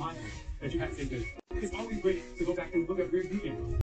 mind that you have to do. It's always great to go back and look at where you came from.